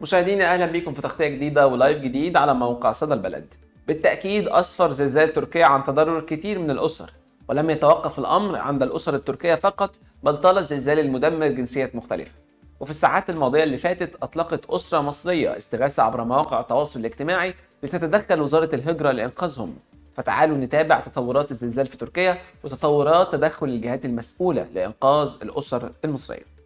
مشاهدينا أهلا بكم في تغطية جديدة ولايف جديد على موقع صدى البلد. بالتأكيد اسفر زلزال تركيا عن تضرر الكثير من الأسر، ولم يتوقف الأمر عند الأسر التركية فقط بل طال الزلزال المدمر جنسيات مختلفة. وفي الساعات الماضية اللي فاتت أطلقت أسرة مصرية استغاثة عبر مواقع التواصل الاجتماعي لتتدخل وزارة الهجرة لإنقاذهم. فتعالوا نتابع تطورات الزلزال في تركيا وتطورات تدخل الجهات المسؤولة لإنقاذ الأسر المصرية.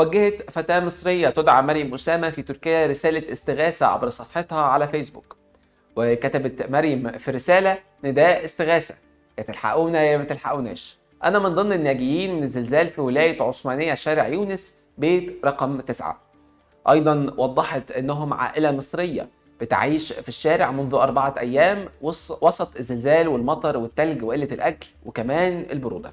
وجهت فتاة مصرية تدعى مريم أسامة في تركيا رسالة استغاثة عبر صفحتها على فيسبوك. وكتبت مريم في رسالة نداء استغاثة يا تلحقونا يا ما تلحقوناش أنا من ضمن الناجيين من الزلزال في ولاية عثمانية شارع يونس بيت رقم تسعة. أيضا وضحت أنهم عائلة مصرية بتعيش في الشارع منذ أربعة أيام وسط الزلزال والمطر والتلج وقلة الأكل وكمان البرودة.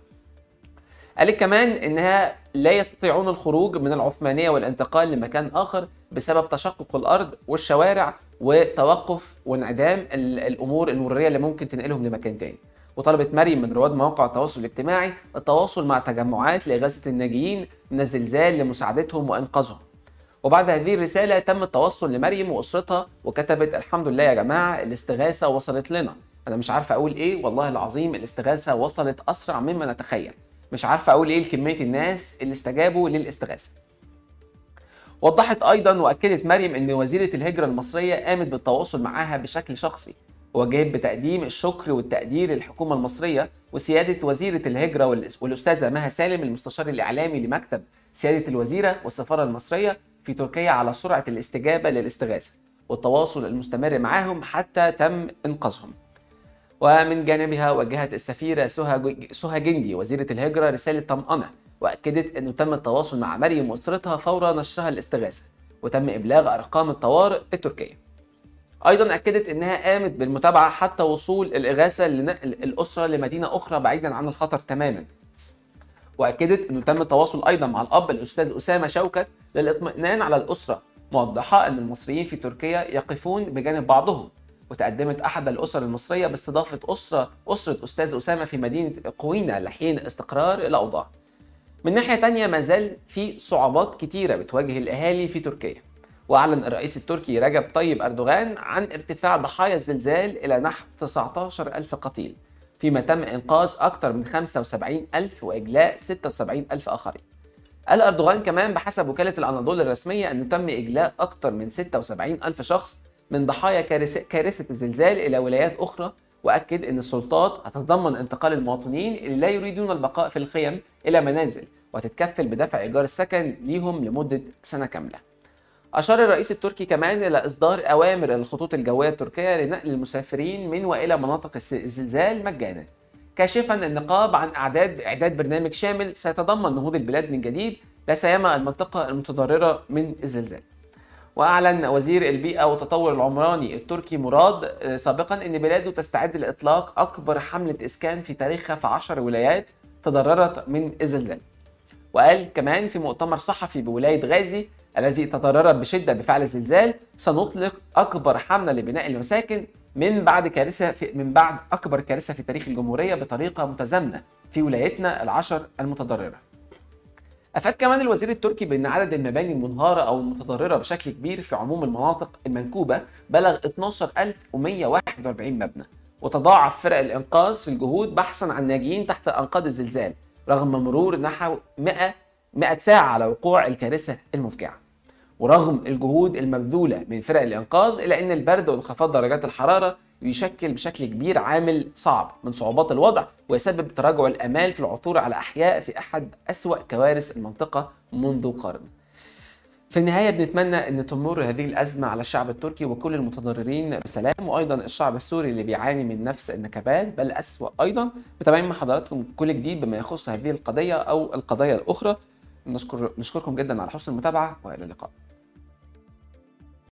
قالت كمان إنها لا يستطيعون الخروج من العثمانية والانتقال لمكان آخر بسبب تشقق الأرض والشوارع وتوقف وانعدام الأمور المرورية اللي ممكن تنقلهم لمكان تاني. وطلبت مريم من رواد مواقع التواصل الاجتماعي التواصل مع تجمعات لاغاثه الناجيين من الزلزال لمساعدتهم وإنقاذهم. وبعد هذه الرسالة تم التوصل لمريم وأسرتها وكتبت الحمد لله يا جماعة الاستغاثة وصلت لنا. أنا مش عارفة أقول إيه والله العظيم الاستغاثة وصلت أسرع مما نتخيل. مش عارفة أقول إيه لكمية الناس اللي استجابوا للاستغاثة. وضحت أيضا وأكدت مريم إن وزيرة الهجرة المصرية قامت بالتواصل معاها بشكل شخصي ووجهت بتقديم الشكر والتقدير للحكومة المصرية وسيادة وزيرة الهجرة والأستاذة مها سالم المستشار الإعلامي لمكتب سيادة الوزيرة والسفارة المصرية في تركيا على سرعة الاستجابة للاستغاثة والتواصل المستمر معاهم حتى تم إنقاذهم. ومن جانبها وجهت السفيرة سهى جندي وزيرة الهجرة رسالة طمأنة وأكدت أنه تم التواصل مع مريم وأسرتها فور نشرها الاستغاثة وتم إبلاغ أرقام الطوارئ التركية أيضا أكدت أنها قامت بالمتابعة حتى وصول الإغاثة لنقل الأسرة لمدينة أخرى بعيدا عن الخطر تماما. وأكدت أنه تم التواصل أيضا مع الأب الأستاذ أسامة شوكت للإطمئنان على الأسرة موضحة أن المصريين في تركيا يقفون بجانب بعضهم. وتقدمت أحد الأسر المصرية باستضافة أسرة أسرة أستاذ أسامة في مدينة قوينة لحين استقرار الأوضاع. من ناحية تانية ما زال في صعوبات كتيرة بتواجه الأهالي في تركيا. وأعلن الرئيس التركي رجب طيب أردوغان عن ارتفاع ضحايا الزلزال إلى نحو 19 ألف قتيل فيما تم إنقاذ أكثر من 75 ألف وإجلاء 76 ألف آخرين قال أردوغان كمان بحسب وكالة الأناضول الرسمية أنه تم إجلاء أكثر من 76 ألف شخص من ضحايا كارثة, الزلزال إلى ولايات أخرى وأكد أن السلطات هتتضمن انتقال المواطنين اللي لا يريدون البقاء في الخيم إلى منازل وتتكفل بدفع إيجار السكن ليهم لمدة سنة كاملة. أشار الرئيس التركي كمان إلى إصدار أوامر الخطوط الجوية التركية لنقل المسافرين من وإلى مناطق الزلزال مجانا. كاشفا النقاب عن اعداد إعداد برنامج شامل سيتضمن نهوض البلاد من جديد لا سيما المنطقة المتضررة من الزلزال. وأعلن وزير البيئة والتطور العمراني التركي مراد سابقا إن بلاده تستعد لإطلاق أكبر حملة إسكان في تاريخها في 10 ولايات تضررت من الزلزال. وقال كمان في مؤتمر صحفي بولاية غازي الذي تضررت بشدة بفعل الزلزال سنطلق أكبر حملة لبناء المساكن من بعد كارثة في من بعد أكبر كارثة في تاريخ الجمهورية بطريقة متزامنة في ولايتنا العشر المتضررة. أفاد كمان الوزير التركي بأن عدد المباني المنهارة أو المتضررة بشكل كبير في عموم المناطق المنكوبة بلغ 12141 مبنى وتضاعف فرق الإنقاذ في الجهود بحثا عن ناجين تحت أنقاض الزلزال رغم مرور نحو 100 100 ساعة على وقوع الكارثة المفجعة. ورغم الجهود المبذولة من فرق الإنقاذ إلا إن البرد وانخفاض درجات الحرارة يشكل بشكل كبير عامل صعب من صعوبات الوضع ويسبب تراجع الأمال في العثور على أحياء في أحد أسوأ كوارث المنطقة منذ قرن. في النهاية بنتمنى إن تمر هذه الأزمة على الشعب التركي وكل المتضررين بسلام وأيضا الشعب السوري اللي بيعاني من نفس النكبات بل أسوأ أيضا متابعين مع حضراتكم كل جديد بما يخص هذه القضية أو القضايا الأخرى نشكر نشكركم جدا على حسن المتابعة وإلى اللقاء.